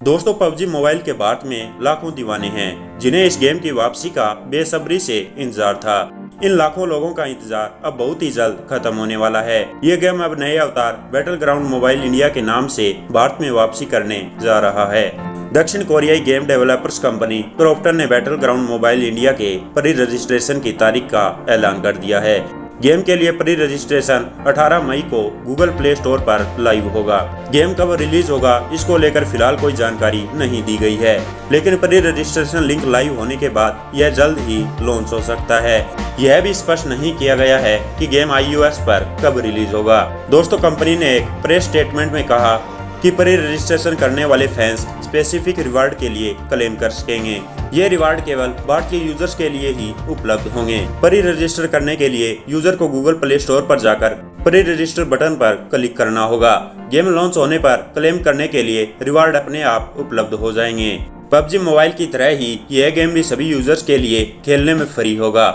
दोस्तों, PUBG mobile के भारत में लाखों दीवाने हैं, जिन्हें इस गेम की वापसी का बेसब्री से इंतज़ार था। इन लाखों लोगों का इंतज़ार अब बहुत ही जल्द खत्म होने वाला है। ये गेम अब नए अवतार बैटल ग्राउंड मोबाइल इंडिया के नाम से भारत में वापसी करने जा रहा है। दक्षिण कोरियाई गेम डेवलपर्स कंपनी क्रोप्टन ने बैटल ग्राउंड मोबाइल इंडिया के प्री रजिस्ट्रेशन की तारीख का ऐलान कर दिया है। गेम के लिए प्री रजिस्ट्रेशन 18 मई को गूगल प्ले स्टोर पर लाइव होगा। गेम कब रिलीज़ होगा, इसको लेकर फ़िलहाल कोई जानकारी नहीं दी गई है। लेकिन प्री रजिस्ट्रेशन लिंक लाइव होने के बाद यह जल्द ही लॉन्च हो सकता है। यह भी स्पष्ट नहीं किया गया है कि गेम आई पर कब रिलीज़ होगा। दोस्तों कंपनी ने एक प्रेस स्टेटमेंट में कहा कि प्री रजिस्ट्रेशन करने वाले फैंस स्पेसिफिक रिवार्ड के लिए क्लेम कर सकेंगे। ये रिवार्ड केवल भारतीय यूज़र्स के लिए ही उपलब्ध होंगे। प्री रजिस्टर करने के लिए यूज़र को गूगल प्ले स्टोर पर जाकर प्री रजिस्टर बटन पर क्लिक करना होगा। गेम लॉन्च होने पर क्लेम करने के लिए रिवार्ड अपने आप उपलब्ध हो जाएँगे। पबजी मोबाइल की तरह ही यह गेम भी सभी यूज़र्स के लिए खेलने में फ्री होगा।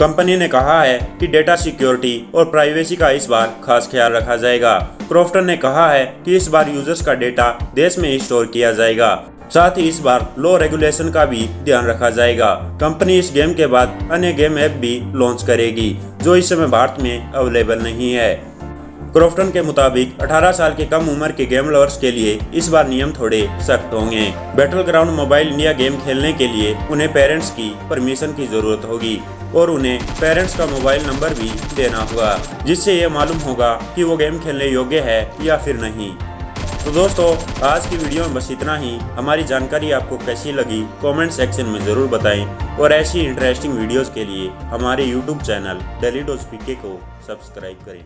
कंपनी ने कहा है कि डेटा सिक्योरिटी और प्राइवेसी का इस बार खास ख्याल रखा जाएगा। क्रोफ्टन ने कहा है कि इस बार यूज़र्स का डेटा देश में स्टोर किया जाएगा। साथ ही इस बार लो रेगुलेशन का भी ध्यान रखा जाएगा। कंपनी इस गेम के बाद अन्य गेम ऐप भी लॉन्च करेगी, जो इस समय भारत में अवेलेबल नहीं है। क्रोफ्टन के मुताबिक 18 साल के कम उम्र के गेम लवर्स के लिए इस बार नियम थोड़े सख्त होंगे। Battle ground mobile India game खेलने के लिए उन्हें पेरेंट्स की परमिशन की ज़रूरत होगी। और उन्हें पेरेंट्स का मोबाइल नंबर भी देना होगा जिससे ये मालूम होगा कि वो गेम खेलने योग्य है या फिर नहीं। तो दोस्तों, आज की वीडियो में बस इतना ही। हमारी जानकारी आपको कैसी लगी कमेंट सेक्शन में ज़रूर बताएँ। और ऐसी इंटरेस्टिंग वीडियोस के लिए हमारे YouTube channel Daily Dose PK को सब्सक्राइब करें।